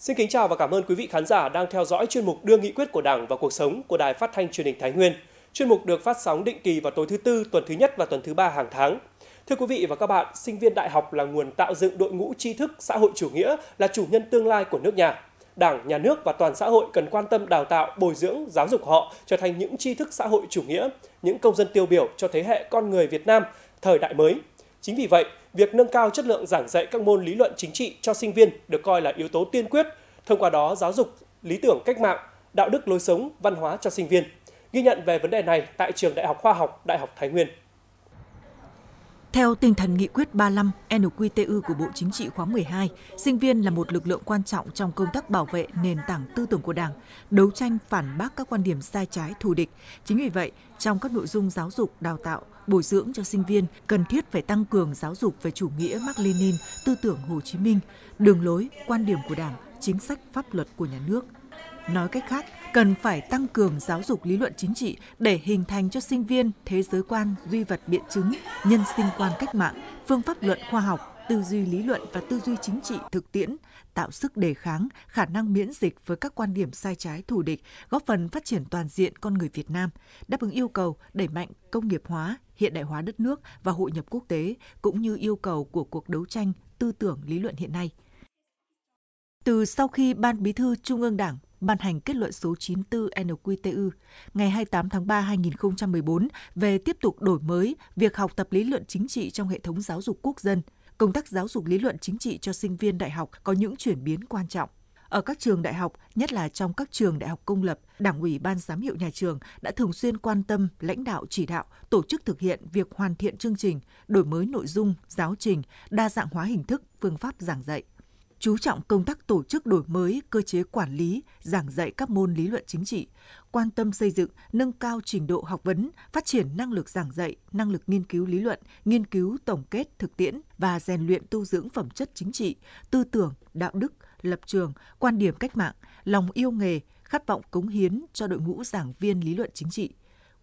Xin kính chào và cảm ơn quý vị khán giả đang theo dõi chuyên mục Đưa nghị quyết của Đảng và cuộc sống của Đài Phát thanh Truyền hình Thái Nguyên. Chuyên mục được phát sóng định kỳ vào tối thứ tư, tuần thứ nhất và tuần thứ ba hàng tháng. Thưa quý vị và các bạn, sinh viên đại học là nguồn tạo dựng đội ngũ tri thức xã hội chủ nghĩa, là chủ nhân tương lai của nước nhà. Đảng, Nhà nước và toàn xã hội cần quan tâm đào tạo, bồi dưỡng, giáo dục họ trở thành những tri thức xã hội chủ nghĩa, những công dân tiêu biểu cho thế hệ con người Việt Nam thời đại mới. Chính vì vậy, việc nâng cao chất lượng giảng dạy các môn lý luận chính trị cho sinh viên được coi là yếu tố tiên quyết, thông qua đó giáo dục lý tưởng cách mạng, đạo đức lối sống, văn hóa cho sinh viên. Ghi nhận về vấn đề này tại trường Đại học Khoa học Đại học Thái Nguyên. Theo tinh thần nghị quyết 35 NQTU của Bộ Chính trị khóa 12, sinh viên là một lực lượng quan trọng trong công tác bảo vệ nền tảng tư tưởng của Đảng, đấu tranh phản bác các quan điểm sai trái thù địch. Chính vì vậy, trong các nội dung giáo dục, đào tạo, bồi dưỡng cho sinh viên cần thiết phải tăng cường giáo dục về chủ nghĩa Mark Lenin, tư tưởng Hồ Chí Minh, đường lối, quan điểm của Đảng, chính sách pháp luật của nhà nước. Nói cách khác, cần phải tăng cường giáo dục lý luận chính trị để hình thành cho sinh viên thế giới quan duy vật biện chứng, nhân sinh quan cách mạng, phương pháp luận khoa học, tư duy lý luận và tư duy chính trị thực tiễn, tạo sức đề kháng, khả năng miễn dịch với các quan điểm sai trái thù địch, góp phần phát triển toàn diện con người Việt Nam, đáp ứng yêu cầu đẩy mạnh công nghiệp hóa, hiện đại hóa đất nước và hội nhập quốc tế, cũng như yêu cầu của cuộc đấu tranh tư tưởng lý luận hiện nay. Từ sau khi Ban Bí thư Trung ương Đảng ban hành kết luận số 94 NQTU ngày 28 tháng 3 2014 về tiếp tục đổi mới việc học tập lý luận chính trị trong hệ thống giáo dục quốc dân, công tác giáo dục lý luận chính trị cho sinh viên đại học có những chuyển biến quan trọng. Ở các trường đại học, nhất là trong các trường đại học công lập, Đảng ủy ban giám hiệu nhà trường đã thường xuyên quan tâm, lãnh đạo chỉ đạo, tổ chức thực hiện việc hoàn thiện chương trình, đổi mới nội dung, giáo trình, đa dạng hóa hình thức, phương pháp giảng dạy. Chú trọng công tác tổ chức đổi mới cơ chế quản lý, giảng dạy các môn lý luận chính trị, quan tâm xây dựng, nâng cao trình độ học vấn, phát triển năng lực giảng dạy, năng lực nghiên cứu lý luận, nghiên cứu tổng kết thực tiễn và rèn luyện tu dưỡng phẩm chất chính trị, tư tưởng, đạo đức, lập trường, quan điểm cách mạng, lòng yêu nghề, khát vọng cống hiến cho đội ngũ giảng viên lý luận chính trị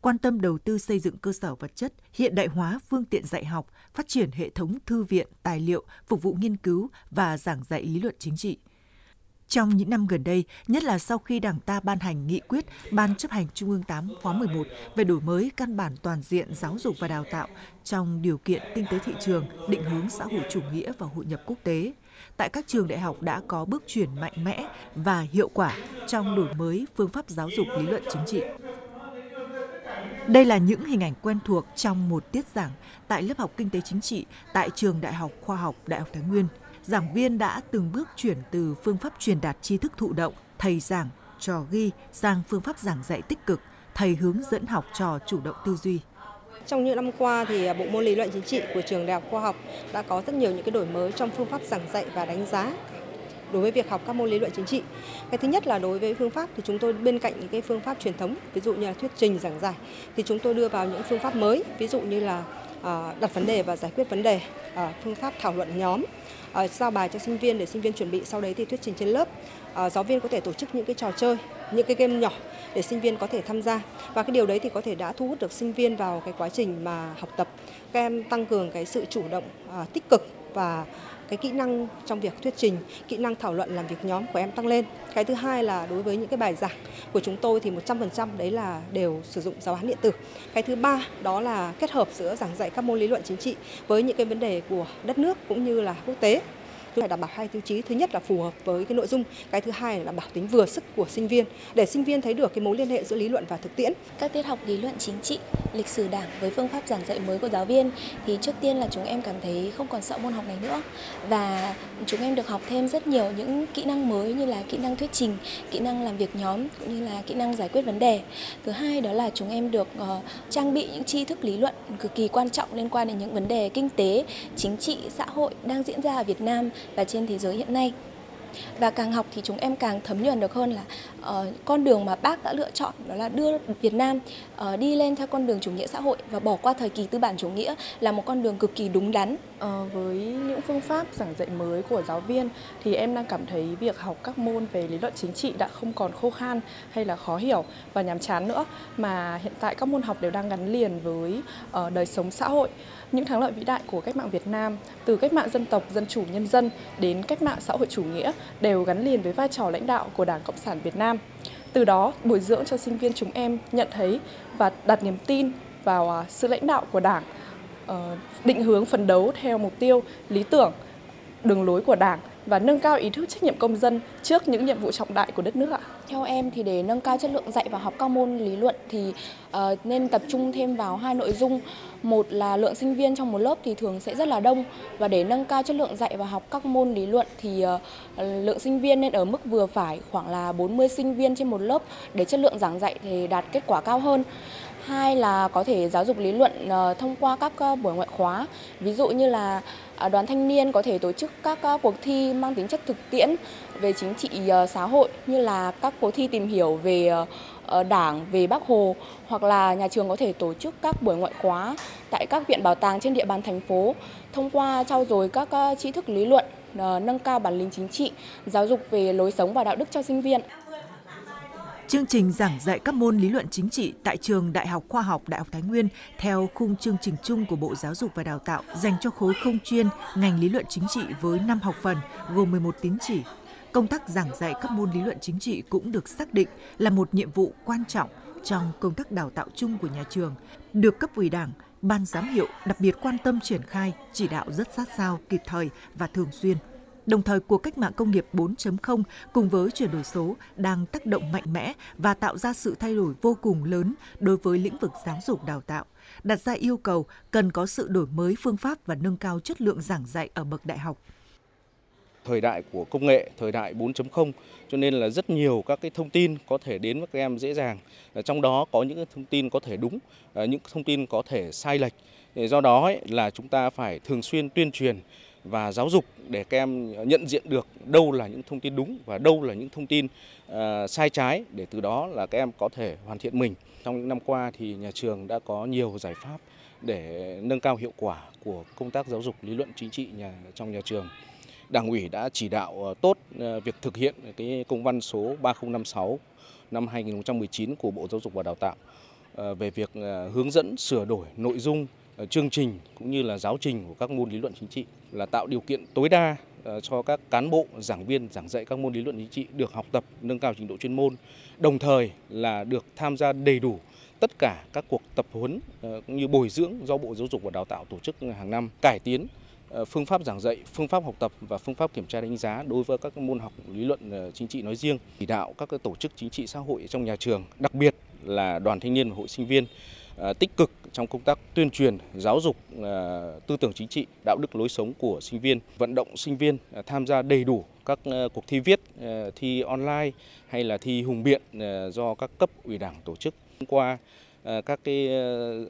quan tâm đầu tư xây dựng cơ sở vật chất, hiện đại hóa phương tiện dạy học, phát triển hệ thống thư viện, tài liệu, phục vụ nghiên cứu và giảng dạy lý luận chính trị. Trong những năm gần đây, nhất là sau khi Đảng ta ban hành nghị quyết Ban chấp hành Trung ương 8 khóa 11 về đổi mới căn bản toàn diện giáo dục và đào tạo trong điều kiện kinh tế thị trường, định hướng xã hội chủ nghĩa và hội nhập quốc tế, tại các trường đại học đã có bước chuyển mạnh mẽ và hiệu quả trong đổi mới phương pháp giáo dục lý luận chính trị. Đây là những hình ảnh quen thuộc trong một tiết giảng tại lớp học Kinh tế Chính trị tại Trường Đại học Khoa học Đại học Thái Nguyên. Giảng viên đã từng bước chuyển từ phương pháp truyền đạt tri thức thụ động, thầy giảng, trò ghi sang phương pháp giảng dạy tích cực, thầy hướng dẫn học trò chủ động tư duy. Trong những năm qua thì à, bộ môn lý luận chính trị của trường Đại học Khoa học đã có rất nhiều những cái đổi mới trong phương pháp giảng dạy và đánh giá đối với việc học các môn lý luận chính trị. Cái thứ nhất là đối với phương pháp thì chúng tôi bên cạnh những cái phương pháp truyền thống, ví dụ như là thuyết trình giảng giải thì chúng tôi đưa vào những phương pháp mới, ví dụ như là à, đặt vấn đề và giải quyết vấn đề, à, phương pháp thảo luận nhóm, giao bài cho sinh viên để sinh viên chuẩn bị sau đấy thì thuyết trình trên lớp. Ờ, giáo viên có thể tổ chức những cái trò chơi, những cái game nhỏ để sinh viên có thể tham gia và cái điều đấy thì có thể đã thu hút được sinh viên vào cái quá trình mà học tập. Các em tăng cường cái sự chủ động ờ, tích cực và cái kỹ năng trong việc thuyết trình, kỹ năng thảo luận làm việc nhóm của em tăng lên. Cái thứ hai là đối với những cái bài giảng của chúng tôi thì 100% đấy là đều sử dụng giáo án điện tử. Cái thứ ba đó là kết hợp giữa giảng dạy các môn lý luận chính trị với những cái vấn đề của đất nước cũng như là quốc tế phải đảm bảo hai tiêu chí. Thứ nhất là phù hợp với cái nội dung. Cái thứ hai là đảm bảo tính vừa sức của sinh viên. Để sinh viên thấy được cái mối liên hệ giữa lý luận và thực tiễn. Các tiết học lý luận chính trị lịch sử đảng với phương pháp giảng dạy mới của giáo viên thì trước tiên là chúng em cảm thấy không còn sợ môn học này nữa. Và chúng em được học thêm rất nhiều những kỹ năng mới như là kỹ năng thuyết trình kỹ năng làm việc nhóm cũng như là kỹ năng giải quyết vấn đề. Thứ hai đó là chúng em được uh, trang bị những tri thức lý luận cực kỳ quan trọng liên quan đến những vấn đề kinh tế chính trị xã hội đang diễn ra ở Việt Nam và trên thế giới hiện nay. Và càng học thì chúng em càng thấm nhuần được hơn là Ờ, con đường mà bác đã lựa chọn đó là đưa Việt Nam ờ, đi lên theo con đường chủ nghĩa xã hội và bỏ qua thời kỳ tư bản chủ nghĩa là một con đường cực kỳ đúng đắn. À, với những phương pháp giảng dạy mới của giáo viên thì em đang cảm thấy việc học các môn về lý luận chính trị đã không còn khô khan hay là khó hiểu và nhàm chán nữa mà hiện tại các môn học đều đang gắn liền với uh, đời sống xã hội những thắng lợi vĩ đại của cách mạng Việt Nam từ cách mạng dân tộc dân chủ nhân dân đến cách mạng xã hội chủ nghĩa đều gắn liền với vai trò lãnh đạo của Đảng Cộng sản Việt Nam. Từ đó, bồi dưỡng cho sinh viên chúng em nhận thấy và đặt niềm tin vào à, sự lãnh đạo của Đảng, ờ, định hướng phấn đấu theo mục tiêu, lý tưởng, đường lối của Đảng và nâng cao ý thức trách nhiệm công dân trước những nhiệm vụ trọng đại của đất nước ạ. Theo em thì để nâng cao chất lượng dạy và học các môn lý luận thì uh, nên tập trung thêm vào hai nội dung. Một là lượng sinh viên trong một lớp thì thường sẽ rất là đông và để nâng cao chất lượng dạy và học các môn lý luận thì uh, lượng sinh viên nên ở mức vừa phải khoảng là 40 sinh viên trên một lớp để chất lượng giảng dạy thì đạt kết quả cao hơn hai là có thể giáo dục lý luận uh, thông qua các uh, buổi ngoại khóa ví dụ như là uh, đoàn thanh niên có thể tổ chức các uh, cuộc thi mang tính chất thực tiễn về chính trị ờ, xã hội như là các cuộc thi tìm hiểu về ờ, ờ, đảng, về bác hồ hoặc là nhà trường có thể tổ chức các buổi ngoại khóa tại các viện bảo tàng trên địa bàn thành phố thông qua trao dồi các tri thức lý luận nâng cao bản lĩnh chính trị, giáo dục về lối sống và đạo đức cho sinh viên Chương trình giảng dạy các môn lý luận chính trị tại trường Đại học Khoa học Đại học Thái Nguyên theo khung chương trình chung của Bộ Giáo dục và Đào tạo dành cho khối không chuyên ngành lý luận chính trị với 5 học phần, gồm 11 tín chỉ. Công tác giảng dạy các môn lý luận chính trị cũng được xác định là một nhiệm vụ quan trọng trong công tác đào tạo chung của nhà trường, được cấp ủy Đảng, ban giám hiệu đặc biệt quan tâm triển khai, chỉ đạo rất sát sao, kịp thời và thường xuyên. Đồng thời, cuộc cách mạng công nghiệp 4.0 cùng với chuyển đổi số đang tác động mạnh mẽ và tạo ra sự thay đổi vô cùng lớn đối với lĩnh vực giáo dục đào tạo, đặt ra yêu cầu cần có sự đổi mới phương pháp và nâng cao chất lượng giảng dạy ở bậc đại học thời đại của công nghệ, thời đại 4.0 cho nên là rất nhiều các cái thông tin có thể đến với các em dễ dàng. Ờ, trong đó có những thông tin có thể đúng, ờ, những thông tin có thể sai lệch. Do đó ấy, là chúng ta phải thường xuyên tuyên truyền và giáo dục để các em nhận diện được đâu là những thông tin đúng và đâu là những thông tin uh, sai trái để từ đó là các em có thể hoàn thiện mình. Trong những năm qua thì nhà trường đã có nhiều giải pháp để nâng cao hiệu quả của công tác giáo dục lý luận chính trị nhà trong nhà trường. Đảng ủy đã chỉ đạo ờ, tốt ờ, việc thực hiện cái công văn số 3056 năm 2019 của Bộ Giáo dục và Đào tạo ờ, về việc hướng dẫn sửa đổi nội dung chương trình cũng như là giáo trình của các môn lý luận chính trị là tạo điều kiện tối đa cho các cán bộ, giảng viên giảng dạy các môn lý luận chính trị được học tập, nâng cao trình độ chuyên môn, đồng thời là được tham gia đầy đủ tất cả các cuộc tập huấn cũng như bồi dưỡng do Bộ Giáo dục và Đào tạo tổ chức hàng năm, cải tiến Ờ, phương pháp giảng dạy, phương pháp học tập và phương pháp kiểm tra đánh giá đối với các môn học lý luận ờ, chính trị nói riêng, chỉ đạo các tổ chức chính trị xã hội trong nhà trường, đặc biệt là đoàn thanh niên và hội sinh viên ờ, tích cực trong công tác tuyên truyền, giáo dục tư tưởng chính trị, đạo đức lối sống của sinh viên, vận động sinh viên tham gia đầy đủ các cuộc thi viết, thi online hay là thi hùng biện do các cấp ủy đảng tổ chức. Qua các cái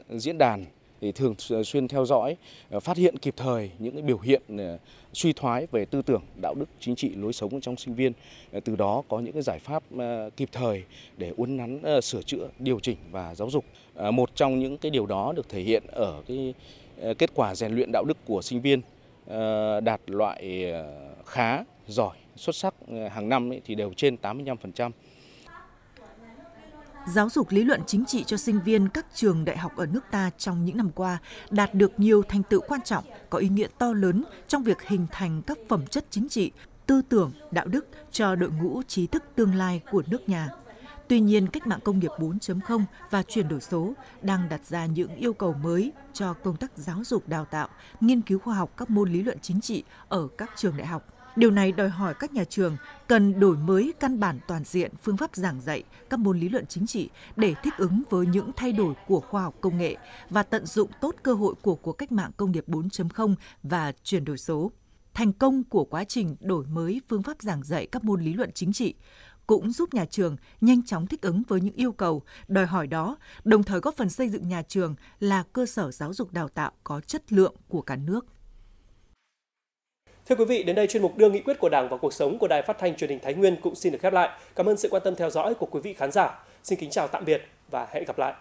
diễn đàn thì thường ờ, xuyên theo dõi, ờ, phát hiện kịp thời những cái biểu hiện ờ, suy thoái về tư tưởng, đạo đức, chính trị, lối sống trong sinh viên. Từ đó có những cái giải pháp kịp thời để uốn nắn, sửa chữa, điều chỉnh và giáo dục. Một trong những cái điều đó được thể hiện ở cái kết quả rèn luyện đạo đức của sinh viên đạt loại khá, giỏi, xuất sắc hàng năm thì đều trên 85% giáo dục lý luận chính trị cho sinh viên các trường đại học ở nước ta trong những năm qua đạt được nhiều thành tựu quan trọng, có ý nghĩa to lớn trong việc hình thành các phẩm chất chính trị, tư tưởng, đạo đức cho đội ngũ trí thức tương lai của nước nhà. Tuy nhiên, cách mạng công nghiệp 4.0 và chuyển đổi số đang đặt ra những yêu cầu mới cho công tác giáo dục đào tạo, nghiên cứu khoa học các môn lý luận chính trị ở các trường đại học. Điều này đòi hỏi các nhà trường cần đổi mới căn bản toàn diện phương pháp giảng dạy các môn lý luận chính trị để thích ứng với những thay đổi của khoa học công nghệ và tận dụng tốt cơ hội của cuộc cách mạng công nghiệp 4.0 và chuyển đổi số. Thành công của quá trình đổi mới phương pháp giảng dạy các môn lý luận chính trị cũng giúp nhà trường nhanh chóng thích ứng với những yêu cầu, đòi hỏi đó, đồng thời góp phần xây dựng nhà trường là cơ sở giáo dục đào tạo có chất lượng của cả nước. Thưa quý vị, đến đây chuyên mục đưa nghị quyết của Đảng vào cuộc sống của Đài Phát thanh Truyền hình Thái Nguyên cũng xin được khép lại. Cảm ơn sự quan tâm theo dõi của quý vị khán giả. Xin kính chào tạm biệt và hẹn gặp lại.